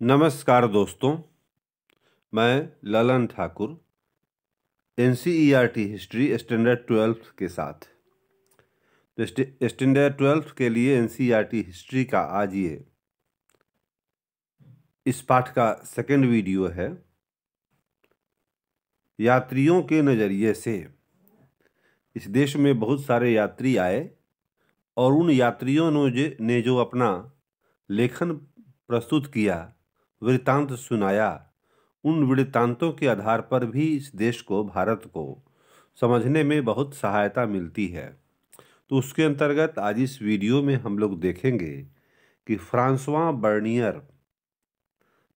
नमस्कार दोस्तों, मैं Lalan Thakur NCERT history standard twelfth के साथ। तो स्टैंडर्ड ट्वेल्थ के लिए एनसीईआरटी हिस्ट्री का आज ये इस पाठ का सेकंड वीडियो है। यात्रियों के नज़रिए से इस देश में बहुत सारे यात्री आए और उन यात्रियों ने जो अपना लेखन प्रस्तुत किया वृत्तांत सुनाया। उन वृत्तांतों के आधार पर भी इस देश को, भारत को समझने में बहुत सहायता मिलती है। तो उसके अंतर्गत आज इस वीडियो में हम लोग देखेंगे कि फ्रांसवा बर्नियर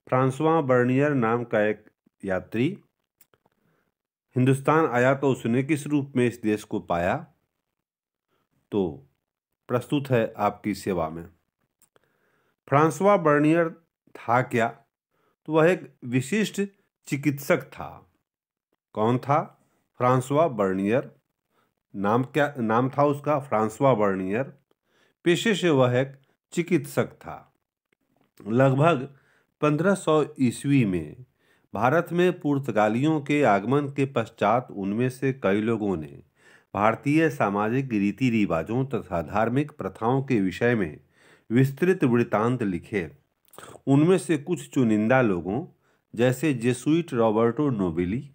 फ्रांसवा बर्नियर नाम का एक यात्री हिंदुस्तान आया तो उसने किस रूप में इस देश को पाया? तो प्रस्तुत है आपकी सेवा में। फ्रांसवा बर्नियर था क्या? तो वह एक विशिष्ट चिकित्सक था। कौन था? Francois Bernier. नाम क्या, नाम था उसका? Francois Bernier. पेशे से वह एक चिकित्सक था। लगभग 1500 ईस्वी में भारत में पुर्तगालियों के आगमन के पश्चात उनमें से कई लोगों ने भारतीय सामाजिक रीति रिवाजों तथा धार्मिक प्रथाओं के विषय में विस्तृत वृत्तांत लिखे। उनमें से कुछ चुनिंदा लोगों, जैसे जेसुइट रॉबर्टो नोबेली,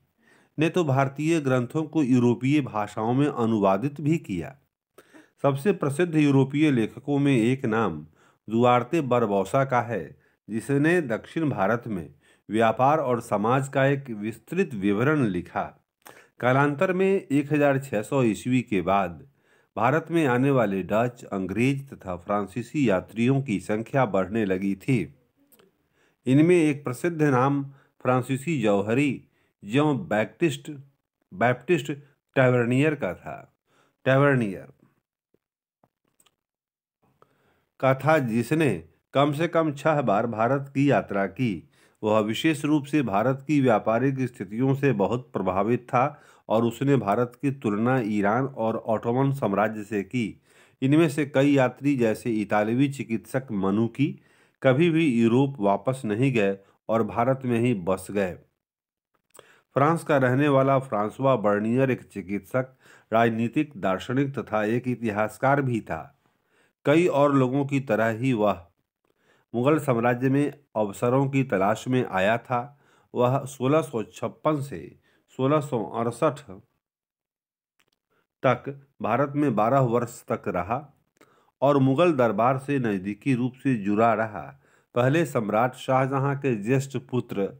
ने तो भारतीय ग्रंथों को यूरोपीय भाषाओं में अनुवादित भी किया। सबसे प्रसिद्ध यूरोपीय लेखकों में एक नाम दुआरते बरबौसा का है, जिसने दक्षिण भारत में व्यापार और समाज का एक विस्तृत विवरण लिखा। कालांतर में 1600 ईस्वी के बाद भारत में आने वाले डच, अंग्रेज़ तथा फ्रांसीसी यात्रियों की संख्या बढ़ने लगी थी। इनमें एक प्रसिद्ध नाम फ्रांसीसी जौहरी, जो बैप्टिस्ट बैप्टिस्ट टैवर्नियर का था। टैवर्नियर का था जिसने कम से कम छह बार भारत की यात्रा की। वह विशेष रूप से भारत की व्यापारिक स्थितियों से बहुत प्रभावित था और उसने भारत की तुलना ईरान और ऑटोमन साम्राज्य से की। इनमें से कई यात्री जैसे इतालवी चिकित्सक मनु की कभी भी यूरोप वापस नहीं गए और भारत में ही बस गए। फ्रांस का रहने वाला फ्रांसवा बर्नियर एक चिकित्सक, राजनीतिक, दार्शनिक तथा एक इतिहासकार भी था। कई और लोगों की तरह ही वह मुगल साम्राज्य में अवसरों की तलाश में आया था। वह सोलह से सोलह तक भारत में 12 वर्ष तक रहा और मुगल दरबार से नज़दीकी रूप से जुड़ा रहा। पहले सम्राट शाहजहां के ज्येष्ठ पुत्र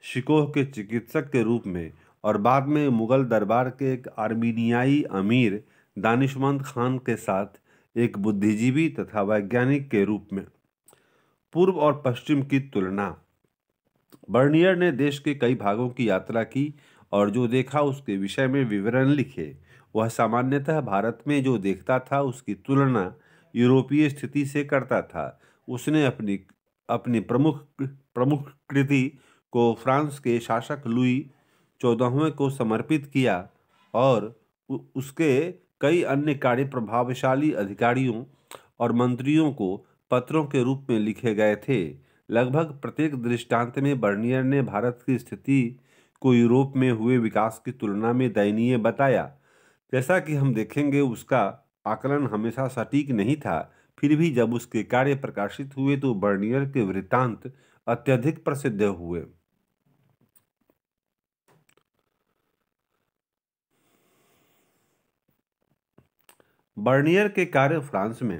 शिकोह के चिकित्सक के रूप में और बाद में मुगल दरबार के एक आर्मीनियाई अमीर दानिशमंद खान के साथ एक बुद्धिजीवी तथा वैज्ञानिक के रूप में। पूर्व और पश्चिम की तुलना। बर्नियर ने देश के कई भागों की यात्रा की और जो देखा उसके विषय में विवरण लिखे, वह सामान्यतः भारत में जो देखता था उसकी तुलना यूरोपीय स्थिति से करता था। उसने अपनी अपनी प्रमुख प्रमुख कृति को फ्रांस के शासक लुई चौदहवें को समर्पित किया और उसके कई अन्य कार्य प्रभावशाली अधिकारियों और मंत्रियों को पत्रों के रूप में लिखे गए थे। लगभग प्रत्येक दृष्टांत में बर्नियर ने भारत की स्थिति को यूरोप में हुए विकास की तुलना में दयनीय बताया। जैसा कि हम देखेंगे, उसका आकलन हमेशा सटीक नहीं था। फिर भी जब उसके कार्य प्रकाशित हुए तो बर्नियर के वृत्तांत अत्यधिक प्रसिद्ध हुए। बर्नियर के कार्य फ्रांस में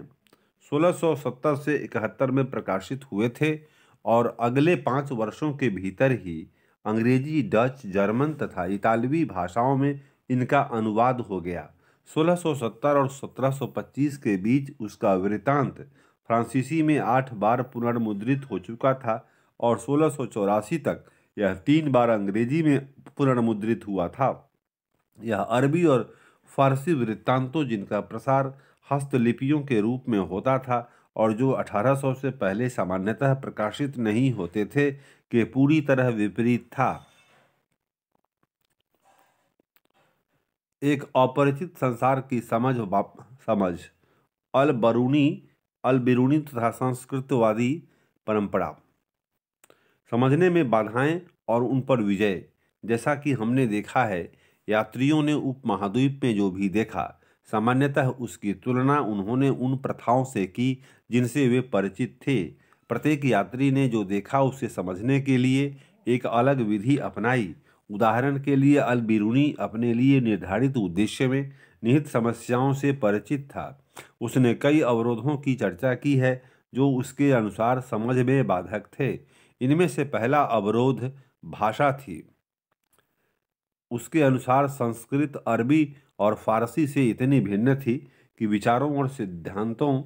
1670 से इकहत्तर में प्रकाशित हुए थे, और अगले पाँच वर्षों के भीतर ही अंग्रेज़ी, डच, जर्मन तथा इतालवी भाषाओं में इनका अनुवाद हो गया। 1670 और 1725 के बीच उसका वृतांत फ्रांसीसी में आठ बार पुनर्मुद्रित हो चुका था और सोलह तक यह तीन बार अंग्रेज़ी में पुनर्मुद्रित हुआ था। यह अरबी और फारसी वृत्तांतों जिनका प्रसार हस्तलिपियों के रूप में होता था और जो 1800 से पहले सामान्यतः प्रकाशित नहीं होते थे, के पूरी तरह विपरीत था। एक अपरिचित संसार की समझ समझ, अल बरूनी, अल बिरूनी तथा संस्कृतवादी परंपरा। समझने में बाधाएँ और उन पर विजय, जैसा कि हमने देखा है, यात्रियों ने उपमहाद्वीप में जो भी देखा सामान्यतः उसकी तुलना उन्होंने उन प्रथाओं से की जिनसे वे परिचित थे। प्रत्येक यात्री ने जो देखा उसे समझने के लिए एक अलग विधि अपनाई। उदाहरण के लिए अल बिरूनी अपने लिए निर्धारित उद्देश्य में निहित समस्याओं से परिचित था। उसने कई अवरोधों की चर्चा की है जो उसके अनुसार समझ में बाधक थे। इनमें से पहला अवरोध भाषा थी। उसके अनुसार संस्कृत, अरबी और फारसी से इतनी भिन्न थी कि विचारों और सिद्धांतों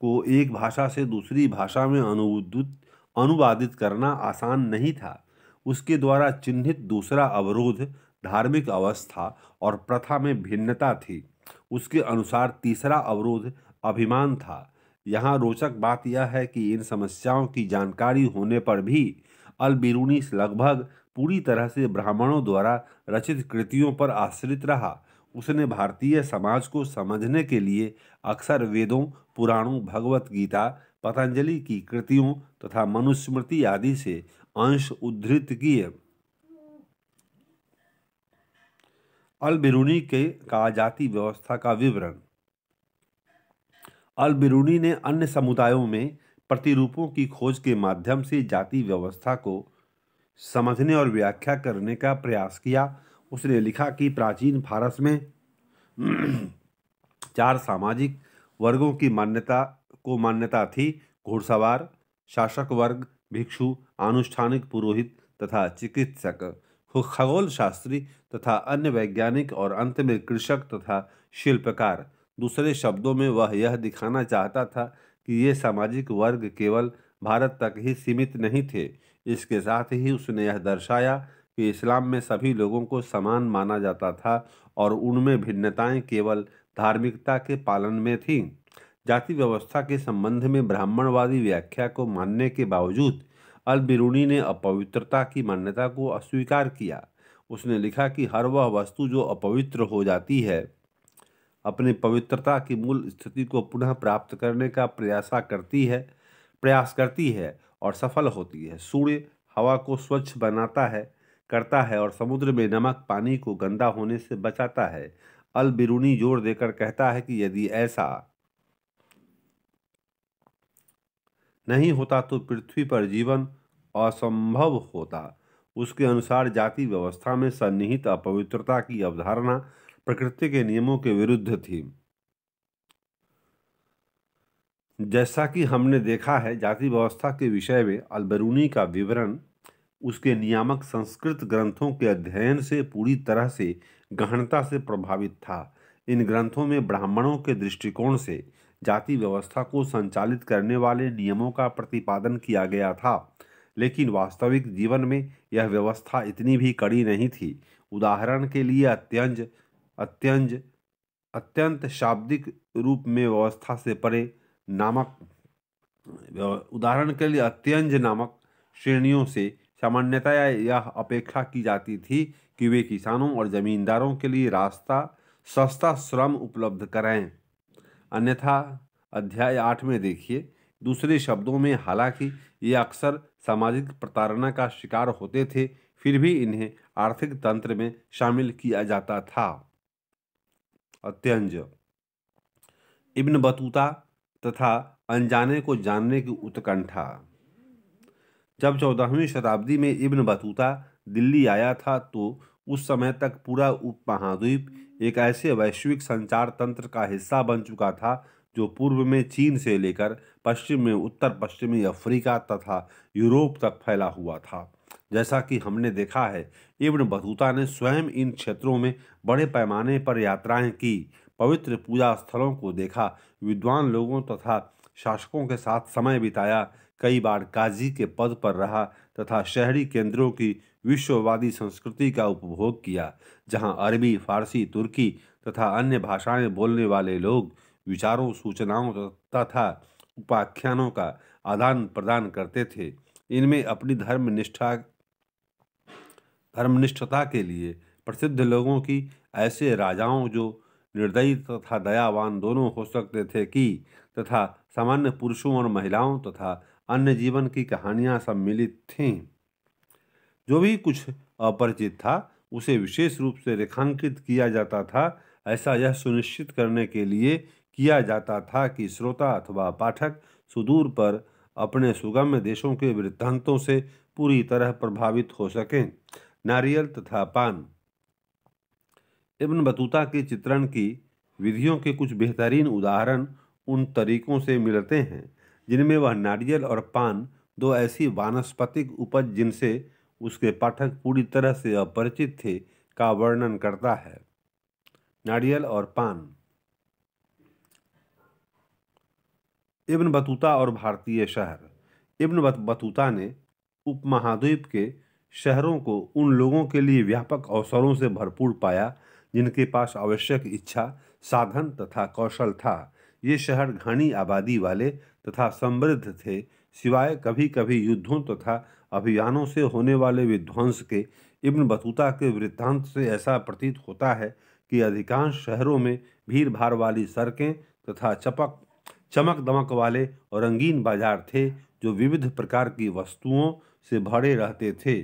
को एक भाषा से दूसरी भाषा में अनुदित अनुवादित करना आसान नहीं था। उसके द्वारा चिन्हित दूसरा अवरोध धार्मिक अवस्था और प्रथा में भिन्नता थी। उसके अनुसार तीसरा अवरोध अभिमान था। यहाँ रोचक बात यह है कि इन समस्याओं की जानकारी होने पर भी अलबिरूनी लगभग पूरी तरह से ब्राह्मणों द्वारा रचित कृतियों पर आश्रित रहा। उसने भारतीय समाज को समझने के लिए अक्सर वेदों, पुराणों, भगवत गीता, पतंजलि की कृतियों तथा मनुस्मृति आदि से अंश उद्धृत किए। अल बिरूनी के का जाति व्यवस्था का विवरण। अल बिरूनी ने अन्य समुदायों में प्रतिरूपों की खोज के माध्यम से जाति व्यवस्था को समझने और व्याख्या करने का प्रयास किया। उसने लिखा कि प्राचीन भारत में चार सामाजिक वर्गों की मान्यता, को मान्यता थी, घुड़सवार, शासक वर्ग, भिक्षु, आनुष्ठानिक पुरोहित तथा चिकित्सक, खगोल शास्त्री तथा अन्य वैज्ञानिक और अंत में कृषक तथा शिल्पकार। दूसरे शब्दों में वह यह दिखाना चाहता था कि ये सामाजिक वर्ग केवल भारत तक ही सीमित नहीं थे इसके साथ ही उसने यह दर्शाया कि इस्लाम में सभी लोगों को समान माना जाता था और उनमें भिन्नताएँ केवल धार्मिकता के पालन में थीं। जाति व्यवस्था के संबंध में ब्राह्मणवादी व्याख्या को मानने के बावजूद अल बिरूनी ने अपवित्रता की मान्यता को अस्वीकार किया। उसने लिखा कि हर वह वस्तु जो अपवित्र हो जाती है, अपनी पवित्रता की मूल स्थिति को पुनः प्राप्त करने का प्रयासा करती है, प्रयास करती है और सफल होती है। सूर्य हवा को स्वच्छ बनाता है, करता है और समुद्र में नमक, पानी को गंदा होने से बचाता है। अल बिरूनी ज़ोर देकर कहता है कि यदि ऐसा नहीं होता तो पृथ्वी पर जीवन असंभव होता। उसके अनुसार जाति व्यवस्था में सन्निहित अपवित्रता की अवधारणा प्रकृति के नियमों के विरुद्ध थी। जैसा कि हमने देखा है, जाति व्यवस्था के विषय में अलबरूनी का विवरण उसके नियामक संस्कृत ग्रंथों के अध्ययन से पूरी तरह से गहनता से प्रभावित था। इन ग्रंथों में ब्राह्मणों के दृष्टिकोण से जाति व्यवस्था को संचालित करने वाले नियमों का प्रतिपादन किया गया था, लेकिन वास्तविक जीवन में यह व्यवस्था इतनी भी कड़ी नहीं थी। उदाहरण के लिए अत्यंज अत्यंज, अत्यंत शाब्दिक रूप में व्यवस्था से परे नामक उदाहरण के लिए अत्यंज नामक श्रेणियों से सामान्यतया यह अपेक्षा की जाती थी कि वे किसानों और जमींदारों के लिए रास्ता, सस्ता श्रम उपलब्ध कराएँ। अन्यथा, अध्याय आठ में देखिए, दूसरे शब्दों में हालाँकि ये अक्सर सामाजिक प्रताड़ना का शिकार होते थे, फिर भी इन्हें आर्थिक तंत्र में शामिल किया जाता था। अत्यंज। इब्न बतूता तथा अनजाने को जानने की उत्कंठा। जब चौदहवीं शताब्दी में इब्न बतूता दिल्ली आया था तो उस समय तक पूरा उपमहाद्वीप एक ऐसे वैश्विक संचार तंत्र का हिस्सा बन चुका था, जो पूर्व में चीन से लेकर पश्चिम में उत्तर पश्चिमी अफ्रीका तथा यूरोप तक फैला हुआ था। जैसा कि हमने देखा है, इब्न बतूता ने स्वयं इन क्षेत्रों में बड़े पैमाने पर यात्राएँ की पवित्र पूजा स्थलों को देखा, विद्वान लोगों तथा शासकों के साथ समय बिताया, कई बार काजी के पद पर रहा तथा शहरी केंद्रों की विश्ववादी संस्कृति का उपभोग किया, जहाँ अरबी, फारसी, तुर्की तथा अन्य भाषाएँ बोलने वाले लोग विचारों, सूचनाओं तथा उपाख्यानों का आदान प्रदान करते थे। इनमें अपनी धर्मनिष्ठा, धर्मनिष्ठता के लिए प्रसिद्ध लोगों की ऐसे राजाओं जो निर्दयी तथा दयावान दोनों हो सकते थे कि तथा सामान्य पुरुषों और महिलाओं तथा अन्य जीवन की कहानियाँ सम्मिलित थीं। जो भी कुछ अपरिचित था, उसे विशेष रूप से रेखांकित किया जाता था। ऐसा यह सुनिश्चित करने के लिए किया जाता था कि श्रोता अथवा पाठक सुदूर पर अपने सुगम्य देशों के वृत्तांतों से पूरी तरह प्रभावित हो सकें। नारियल तथा पान इब्न बतूता के चित्रण की विधियों के कुछ बेहतरीन उदाहरण उन तरीकों से मिलते हैं, जिनमें वह नारियल और पान, दो ऐसी वानस्पतिक उपज जिनसे उसके पाठक पूरी तरह से अपरिचित थे, का वर्णन करता है। नारियल और पान। इब्न बतूता और भारतीय शहर। इब्न बतूता ने उपमहाद्वीप के शहरों को उन लोगों के लिए व्यापक अवसरों से भरपूर पाया जिनके पास आवश्यक इच्छा, साधन तथा कौशल था। ये शहर घनी आबादी वाले तथा समृद्ध थे। सिवाय कभी कभी युद्धों तथा अभियानों से होने वाले विध्वंस के, इब्न बतूता के वृत्तांत से ऐसा प्रतीत होता है कि अधिकांश शहरों में भीड़ भाड़ वाली सड़कें तथा चपक चमक दमक वाले और रंगीन बाज़ार थे जो विविध प्रकार की वस्तुओं से भरे रहते थे।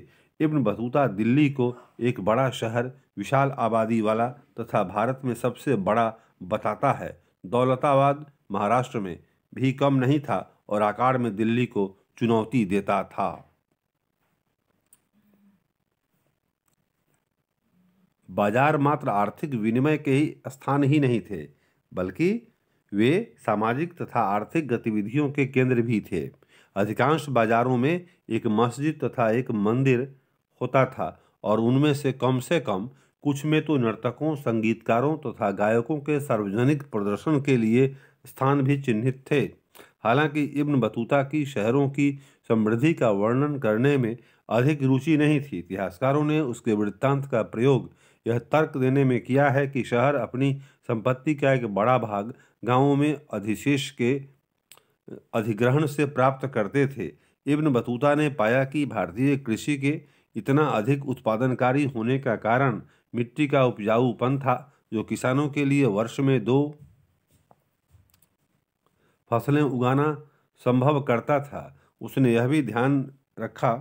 इब्न बतूता दिल्ली को एक बड़ा शहर, विशाल आबादी वाला तथा भारत में सबसे बड़ा बताता है। दौलताबाद महाराष्ट्र में भी कम नहीं था और आकार में दिल्ली को चुनौती देता था। बाज़ार मात्र आर्थिक विनिमय के ही स्थान ही नहीं थे, बल्कि वे सामाजिक तथा आर्थिक गतिविधियों के केंद्र भी थे। अधिकांश बाजारों में एक मस्जिद तथा एक मंदिर होता था और उनमें से कम से कम कुछ में तो नर्तकों, संगीतकारों तथा तो गायकों के सार्वजनिक प्रदर्शन के लिए स्थान भी चिन्हित थे। हालाँकि इब्न बतूता की शहरों की समृद्धि का वर्णन करने में अधिक रुचि नहीं थी। इतिहासकारों ने उसके वृत्तांत का प्रयोग यह तर्क देने में किया है कि शहर अपनी संपत्ति का एक बड़ा भाग गाँवों में अधिशेष के अधिग्रहण से प्राप्त करते थे। इब्न बतूता ने पाया कि भारतीय कृषि के इतना अधिक उत्पादनकारी होने का कारण मिट्टी का उपजाऊपन था, जो किसानों के लिए वर्ष में दो फ़सलें उगाना संभव करता था। उसने यह भी ध्यान रखा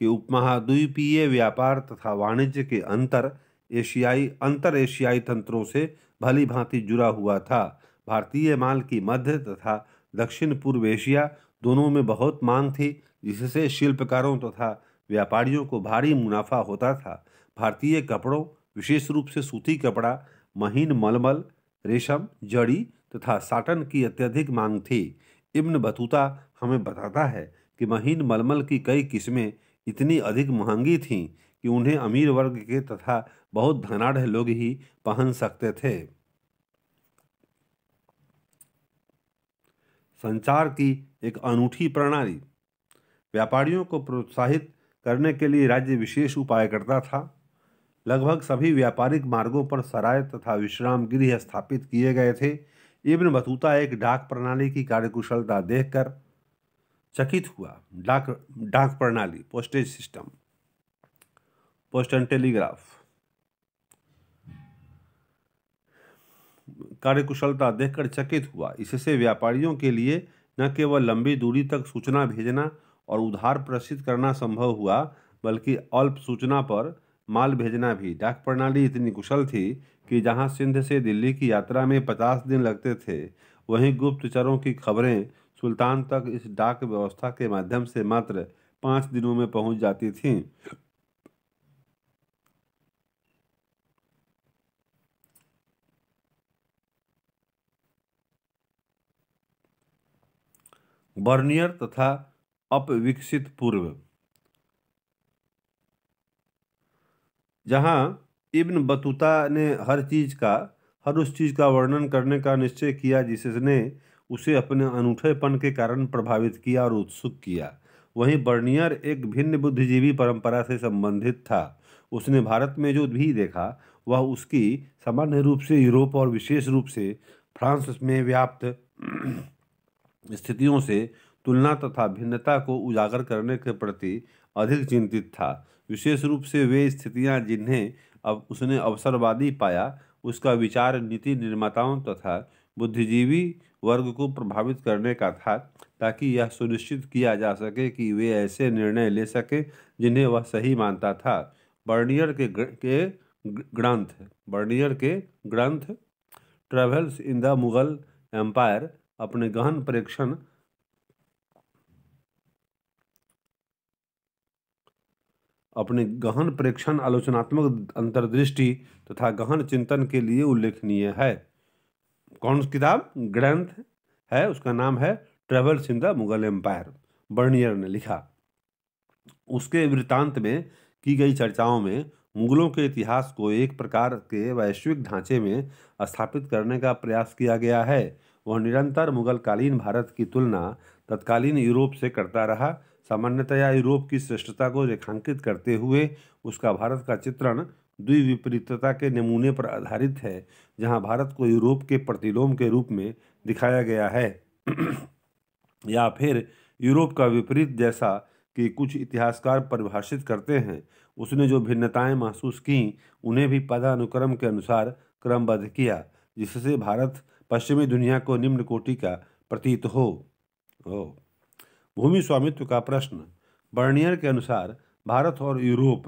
कि उपमहाद्वीपीय व्यापार तथा वाणिज्य के अंतर एशियाई अंतर एशियाई तंत्रों से भली भांति जुड़ा हुआ था। भारतीय माल की मध्य तथा दक्षिण पूर्व एशिया दोनों में बहुत मांग थी जिससे शिल्पकारों तथा तो व्यापारियों को भारी मुनाफा होता था। भारतीय कपड़ों, विशेष रूप से सूती कपड़ा, महीन मलमल, रेशम, जड़ी तथा साटन की अत्यधिक मांग थी। इब्न बतूता हमें बताता है कि महीन मलमल की कई किस्में इतनी अधिक महँगी थीं कि उन्हें अमीर वर्ग के तथा बहुत धनाढ़ लोग ही पहन सकते थे। संचार की एक अनूठी प्रणाली व्यापारियों को प्रोत्साहित करने के लिए राज्य विशेष उपाय करता था। लगभग सभी व्यापारिक मार्गों पर सराय तथा विश्राम गृह स्थापित किए गए थे। इब्न बतूता एक डाक प्रणाली की कार्यकुशलता देखकर चकित हुआ। डाक डाक प्रणाली postage system post and telegraph कार्यकुशलता देखकर चकित हुआ। इससे व्यापारियों के लिए न केवल लंबी दूरी तक सूचना भेजना और उधार प्रेषित करना संभव हुआ, बल्कि अल्प सूचना पर माल भेजना भी। डाक प्रणाली इतनी कुशल थी कि जहाँ सिंध से दिल्ली की यात्रा में पचास दिन लगते थे, वहीं गुप्तचरों की खबरें सुल्तान तक इस डाक व्यवस्था के माध्यम से मात्र पाँच दिनों में पहुँच जाती थीं। बर्नियर तथा अपविकसित पूर्व। जहाँ इब्न बतूता ने हर चीज़ का, हर उस चीज़ का वर्णन करने का निश्चय किया जिसने उसे अपने अनूठेपन के कारण प्रभावित किया और उत्सुक किया। वहीं बर्नियर एक भिन्न बुद्धिजीवी परंपरा से संबंधित था। उसने भारत में जो भी देखा, वह उसकी सामान्य रूप से यूरोप और विशेष रूप से फ्रांस में व्याप्त स्थितियों से तुलना तथा भिन्नता को उजागर करने के प्रति अधिक चिंतित था। विशेष रूप से वे स्थितियाँ जिन्हें अब उसने अवसरवादी पाया, उसका विचार नीति निर्माताओं तथा बुद्धिजीवी वर्ग को प्रभावित करने का था, ताकि यह सुनिश्चित किया जा सके कि वे ऐसे निर्णय ले सके जिन्हें वह सही मानता था। बर्नियर के के ग्रंथ, बर्नियर के ग्रंथ, travels in the Mughal empire, अपने गहन प्रेक्षण अपने गहन प्रेक्षण आलोचनात्मक अंतर्दृष्टि तथा गहन चिंतन के लिए उल्लेखनीय है। कौन किताब? ग्रंथ है, उसका नाम है travels in the Mughal empire, Bernier ने लिखा। उसके वृत्तांत में की गई चर्चाओं में मुगलों के इतिहास को एक प्रकार के वैश्विक ढांचे में स्थापित करने का प्रयास किया गया है। वह निरंतर मुगलकालीन भारत की तुलना तत्कालीन यूरोप से करता रहा सामान्यतया यूरोप की श्रेष्ठता को रेखांकित करते हुए उसका भारत का चित्रण द्विविपरीतता के नमूने पर आधारित है, जहाँ भारत को यूरोप के प्रतिलोम के रूप में दिखाया गया है। या फिर यूरोप का विपरीत जैसा कि कुछ इतिहासकार परिभाषित करते हैं, उसने जो भिन्नताएँ महसूस की, उन्हें भी पदानुक्रम के अनुसार क्रमबद्ध किया, जिससे भारत पश्चिमी दुनिया को निम्न कोटि का प्रतीत हो। ओ भूमि स्वामित्व का प्रश्न बर्नियर के अनुसार भारत और यूरोप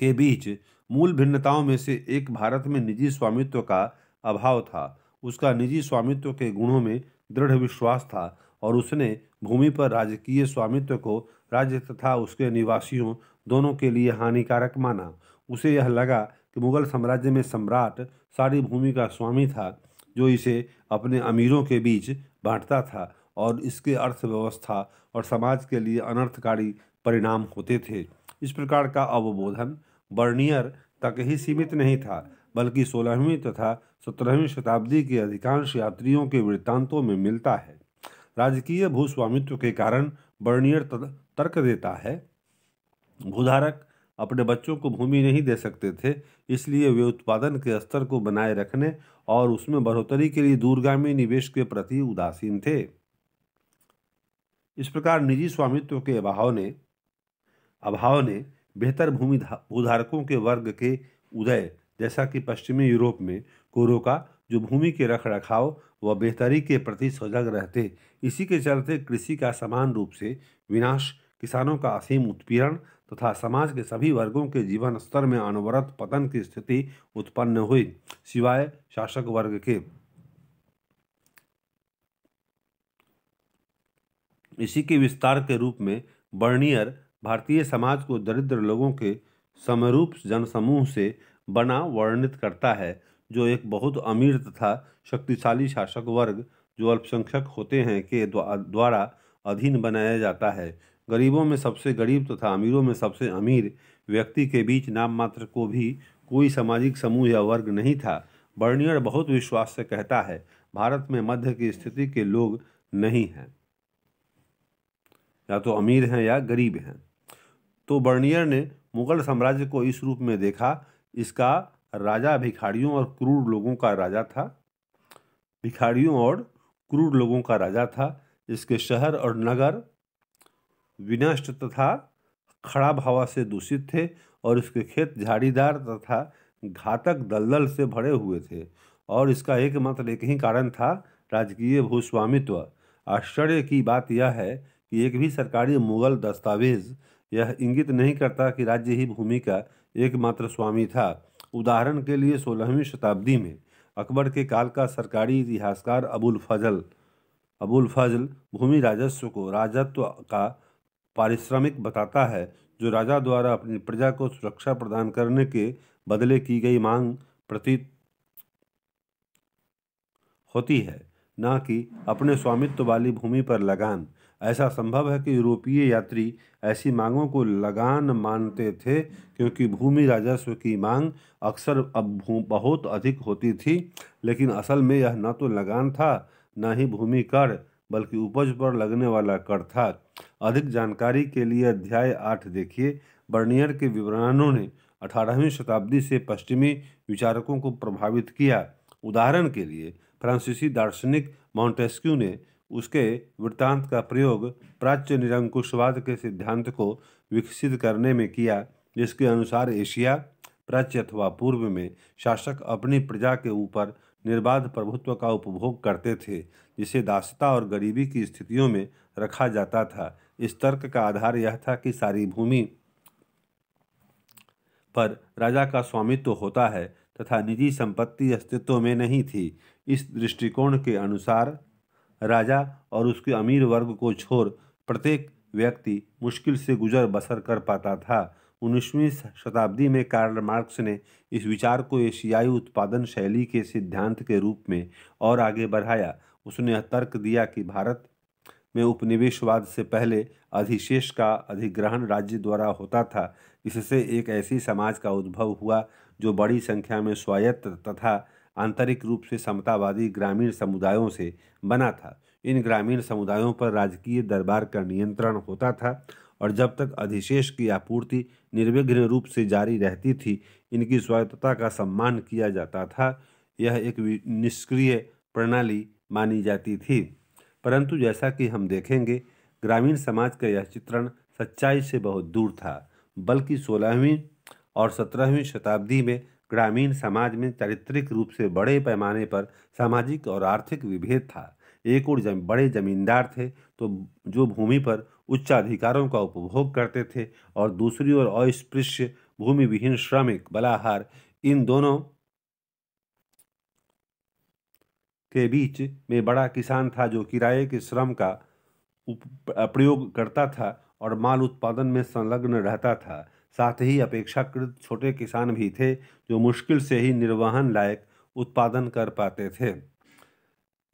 के बीच मूल भिन्नताओं में से एक भारत में निजी स्वामित्व का अभाव था। उसका निजी स्वामित्व के गुणों में दृढ़ विश्वास था और उसने भूमि पर राजकीय स्वामित्व को राज्य तथा उसके निवासियों दोनों के लिए हानिकारक माना। उसे यह लगा कि मुगल साम्राज्य में सम्राट सारी भूमि का स्वामी था, जो इसे अपने अमीरों के बीच बांटता था। और इसके अर्थव्यवस्था और समाज के लिए अनर्थकारी परिणाम होते थे। इस प्रकार का अवबोधन बर्नियर तक ही सीमित नहीं था, बल्कि सोलहवीं तथा सत्रहवीं शताब्दी के अधिकांश यात्रियों के वृत्तांतों में मिलता है। राजकीय भूस्वामित्व के कारण बर्नियर तर्क देता है। भूधारक अपने बच्चों को भूमि नहीं दे सकते थे, इसलिए वे उत्पादन के स्तर को बनाए रखने और उसमें बढ़ोतरी के लिए दूरगामी निवेश के प्रति उदासीन थे। इस प्रकार निजी स्वामित्व के अभाव ने अभाव ने बेहतर भूमि भूधारकों के वर्ग के उदय जैसा कि पश्चिमी यूरोप में कोरो का, जो भूमि के रख रखाव व बेहतरी के प्रति सजग रहते, इसी के चलते कृषि का समान रूप से विनाश, किसानों का असीम उत्पीड़न तथा समाज के सभी वर्गों के जीवन स्तर में अनवरत पतन की स्थिति उत्पन्न हुई, सिवाय शासक वर्ग के। इसी के विस्तार के रूप में बर्नियर भारतीय समाज को दरिद्र लोगों के समरूप जनसमूह से बना वर्णित करता है, जो एक बहुत अमीर तथा शक्तिशाली शासक वर्ग, जो अल्पसंख्यक होते हैं के द्वारा अधीन बनाया जाता है। गरीबों में सबसे गरीब तथा अमीरों में सबसे अमीर व्यक्ति के बीच नाम मात्र को भी कोई सामाजिक समूह या वर्ग नहीं था। बर्नियर बहुत विश्वास से कहता है, भारत में मध्य की स्थिति के लोग नहीं हैं। या तो अमीर हैं या गरीब हैं। तो बर्नियर ने मुगल साम्राज्य को इस रूप में देखा, इसका राजा भिखारियों और क्रूर लोगों का राजा था। भिखारियों और क्रूर लोगों का राजा था। इसके शहर और नगर विनष्ट तथा खराब हवा से दूषित थे और इसके खेत झाड़ीदार तथा घातक दलदल से भरे हुए थे। और इसका एकमात्र एक ही कारण था राजकीय भूस्वामित्व। आश्चर्य की बात यह है कि एक भी सरकारी मुगल दस्तावेज़ यह इंगित नहीं करता कि राज्य ही भूमि का एकमात्र स्वामी था। उदाहरण के लिए सोलहवीं शताब्दी में अकबर के काल का सरकारी इतिहासकार अबुल फजल अबुल फजल भूमि राजस्व को राजत्व का पारिश्रमिक बताता है, जो राजा द्वारा अपनी प्रजा को सुरक्षा प्रदान करने के बदले की गई मांग प्रतीत होती है, न कि अपने स्वामित्व वाली भूमि पर लगान। ऐसा संभव है कि यूरोपीय यात्री ऐसी मांगों को लगान मानते थे, क्योंकि भूमि राजस्व की मांग अक्सर अब बहुत अधिक होती थी। लेकिन असल में यह न तो लगान था, न ही भूमि कर, बल्कि उपज पर लगने वाला कर था। अधिक जानकारी के लिए अध्याय आठ देखिए। बर्नियर के विवरणों ने अठारहवीं शताब्दी से पश्चिमी विचारकों को प्रभावित किया। उदाहरण के लिए, फ्रांसीसी दार्शनिक माउंटेस्क्यू ने उसके वृत्तांत का प्रयोग प्राच्य निरंकुशवाद के सिद्धांत को विकसित करने में किया, जिसके अनुसार एशिया, प्राच्य अथवा पूर्व में शासक अपनी प्रजा के ऊपर निर्बाध प्रभुत्व का उपभोग करते थे, जिसे दासता और गरीबी की स्थितियों में रखा जाता था। इस तर्क का आधार यह था कि सारी भूमि पर राजा का स्वामित्व होता है तथा निजी संपत्ति अस्तित्व में नहीं थी। इस दृष्टिकोण के अनुसार राजा और उसके अमीर वर्ग को छोड़ प्रत्येक व्यक्ति मुश्किल से गुजर बसर कर पाता था। उन्नीसवीं शताब्दी में कार्ल मार्क्स ने इस विचार को एशियाई उत्पादन शैली के सिद्धांत के रूप में और आगे बढ़ाया। उसने तर्क दिया कि भारत में उपनिवेशवाद से पहले अधिशेष का अधिग्रहण राज्य द्वारा होता था। इससे एक ऐसी समाज का उद्भव हुआ जो बड़ी संख्या में स्वायत्त तथा आंतरिक रूप से समतावादी ग्रामीण समुदायों से बना था। इन ग्रामीण समुदायों पर राजकीय दरबार का नियंत्रण होता था और जब तक अधिशेष की आपूर्ति निर्विघ्न रूप से जारी रहती थी, इनकी स्वायत्तता का सम्मान किया जाता था। यह एक निष्क्रिय प्रणाली मानी जाती थी। परंतु जैसा कि हम देखेंगे, ग्रामीण समाज का यह चित्रण सच्चाई से बहुत दूर था। बल्कि सोलहवीं और सत्रहवीं शताब्दी में ग्रामीण समाज में चारित्रिक रूप से बड़े पैमाने पर सामाजिक और आर्थिक विभेद था। एक और जम, बड़े जमींदार थे तो जो भूमि पर उच्च अधिकारों का उपभोग करते थे और दूसरी ओर अस्पृश्य भूमि विहीन श्रमिक बलाहार इन दोनों के बीच में बड़ा किसान था जो किराए के श्रम का प्रयोग करता था और माल उत्पादन में संलग्न रहता था। साथ ही अपेक्षाकृत छोटे किसान भी थे जो मुश्किल से ही निर्वहन लायक उत्पादन कर पाते थे।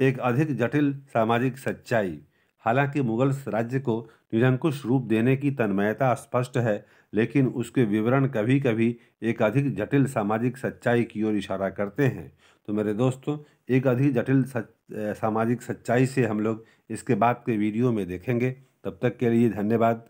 एक अधिक जटिल सामाजिक सच्चाई। हालाँकि मुगल राज्य को निरंकुश रूप देने की तन्मयता स्पष्ट है, लेकिन उसके विवरण कभी कभी एक अधिक जटिल सामाजिक सच्चाई की ओर इशारा करते हैं। तो मेरे दोस्तों, एक अधिक जटिल सच सामाजिक सच्चाई से हम लोग इसके बाद के वीडियो में देखेंगे। तब तक के लिए धन्यवाद।